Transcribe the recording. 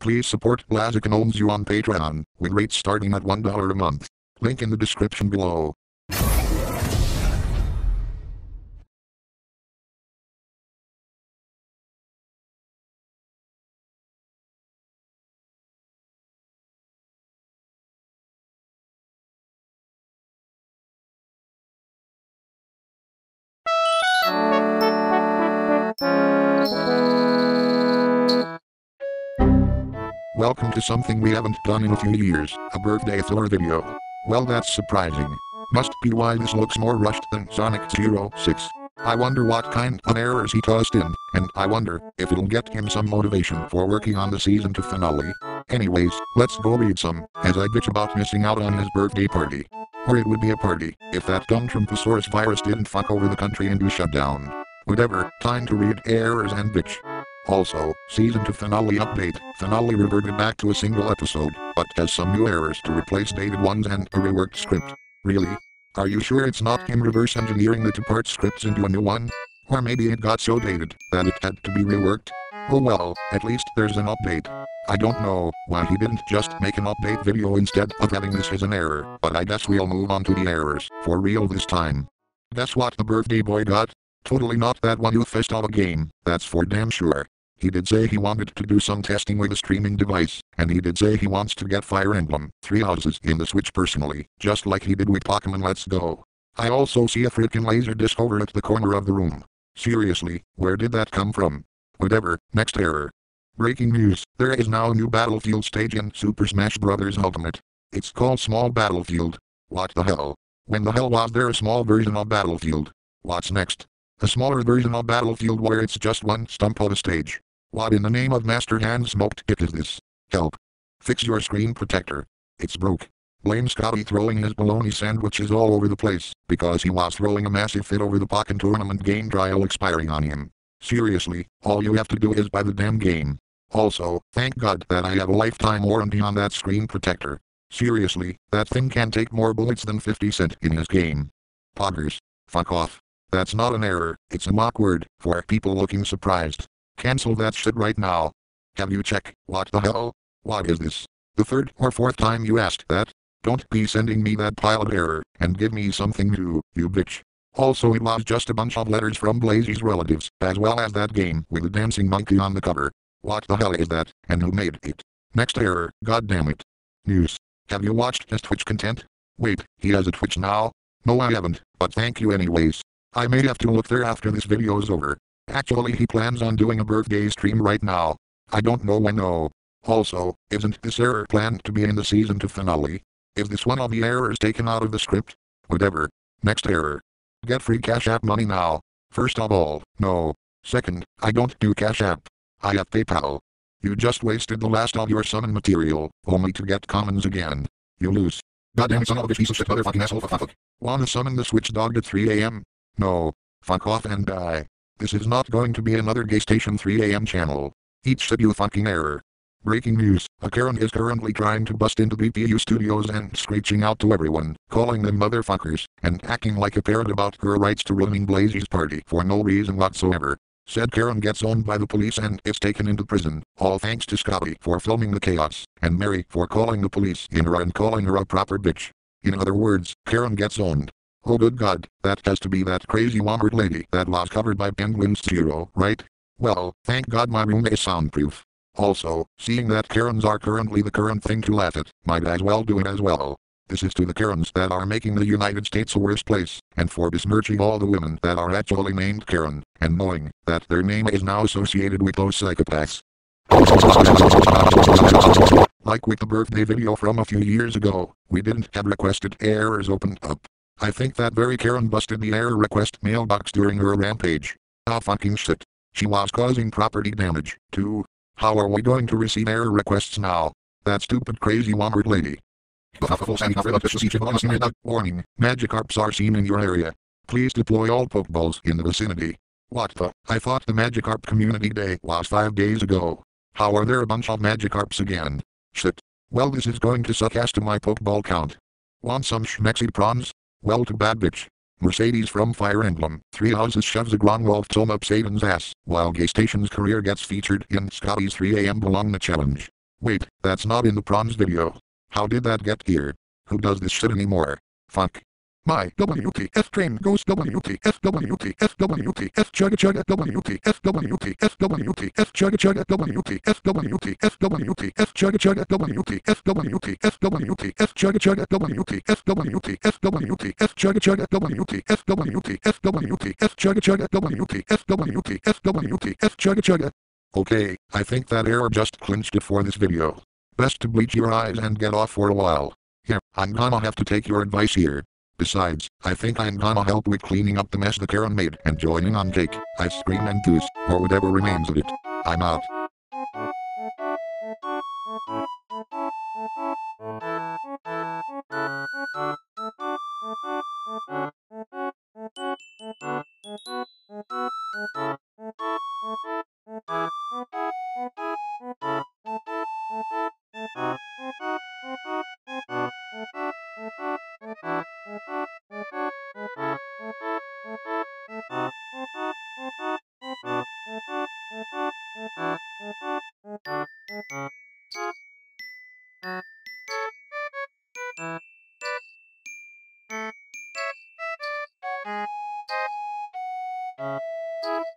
Please support Blaziken Owns You on Patreon, with rates starting at $1 a month. Link in the description below. Welcome two something we haven't done in a few years, a birthday Thor video. Well that's surprising. Must be why this looks more rushed than Sonic 06. I wonder what kind of errors he tossed in, and I wonder if it'll get him some motivation for working on the season to finale. Anyways, let's go read some, as I bitch about missing out on his birthday party. Or it would be a party, if that dumb Trumposaurus virus didn't fuck over the country and do shutdown. Whatever, time to read errors and bitch. Also, season two finale update, finale reverted back to a single episode, but has some new errors to replace dated ones and a reworked script. Really? Are you sure it's not him reverse engineering the two-part scripts into a new one? Or maybe it got so dated that it had to be reworked? Oh well, at least there's an update. I don't know why he didn't just make an update video instead of having this as an error, but I guess we'll move on to the errors, for real this time. Guess what the birthday boy got? Totally not that one you fist of a game, that's for damn sure. He did say he wanted to do some testing with a streaming device, and he did say he wants to get Fire Emblem, Three Houses in the Switch personally, just like he did with Pokemon Let's Go. I also see a freaking laser disc over at the corner of the room. Seriously, where did that come from? Whatever, next error. Breaking news, there is now a new battlefield stage in Super Smash Bros. Ultimate. It's called Small Battlefield. What the hell? When the hell was there a small version of Battlefield? What's next? A smaller version of Battlefield where it's just one stump of a stage. What in the name of Master Hand Smoked Kit is this? Help. Fix your screen protector. It's broke. Blame Scotty throwing his bologna sandwiches all over the place, because he was throwing a massive fit over the Pokken tournament game trial expiring on him. Seriously, all you have to do is buy the damn game. Also, thank God that I have a lifetime warranty on that screen protector. Seriously, that thing can take more bullets than 50 cent in his game. Poggers. Fuck off. That's not an error, it's a mock word, for people looking surprised. Cancel that shit right now. Have you check, what the hell? What is this? The third or fourth time you asked that? Don't be sending me that pile of error, and give me something new, you bitch. Also it was just a bunch of letters from Blazy's relatives, as well as that game with the dancing monkey on the cover. What the hell is that, and who made it? Next error, god damn it. News. Have you watched his Twitch content? Wait, he has a Twitch now? No I haven't, but thank you anyways. I may have to look there after this video is over. Actually he plans on doing a birthday stream right now. I don't know when though. Also, isn't this error planned two be in the season to finale? Is this one of the errors taken out of the script? Whatever. Next error. Get free Cash App money now. First of all, no. Second, I don't do Cash App. I have PayPal. You just wasted the last of your summon material, only to get commons again. You lose. Goddamn son of a piece of shit motherfucking asshole fuck. Wanna summon the switch dog at 3am? No. Fuck off and die. This is not going to be another gay station 3am channel. Each said you fucking error. Breaking news, a Karen is currently trying to bust into BPU studios and screeching out to everyone, calling them motherfuckers, and acting like a parrot about her rights to ruining Blazy's party for no reason whatsoever. Said Karen gets owned by the police and is taken into prison, all thanks to Scotty for filming the chaos, and Mary for calling the police in her and calling her a proper bitch. In other words, Karen gets owned. Oh good god, that has to be that crazy Walmart lady that was covered by Penguins Zero, right? Well, thank god my room is soundproof. Also, seeing that Karens are currently the current thing to laugh at, might as well do it as well. This is to the Karens that are making the United States a worse place, and for besmirching all the women that are actually named Karen, and knowing that their name is now associated with those psychopaths. Like with the birthday video from a few years ago, we didn't have requested errors opened up. I think that very Karen busted the error request mailbox during her rampage. Ah fucking shit. She was causing property damage, too. How are we going to receive error requests now? That stupid crazy Walmart lady. Warning, Magikarps are seen in your area. Please deploy all Pokeballs in the vicinity. What the? I thought the Magikarp Community Day was five days ago. How are there a bunch of Magikarps again? Shit. Well this is going to suck ass to my Pokeball count. Want some schmexy prawns? Well to bad bitch. Mercedes from Fire Emblem, Three Houses shoves a Grunwald tome up Satan's ass, while Gay Station's career gets featured in Scotty's 3am Bologna challenge. Wait, that's not in the prawns video. How did that get here? Who does this shit anymore? Fuck. My WTF train goes WTF WTF WTF chugga chugga WTF WTF WTF chugga chugga WTF WTF WTF chugga chugga WTF WTF WTF chugga chugga WTF WTF WTF chugga chugga WTF WTF WTF chugga chugga WTF WTF WTF chugga chugga Okay, I think that error just clinched it for this video. Best to bleach your eyes and get off for a while. Here, I'm gonna have to take your advice here. Besides, I think I'm gonna help with cleaning up the mess that Karen made and joining on cake, ice cream and goose, or whatever remains of it. I'm out. Thank you.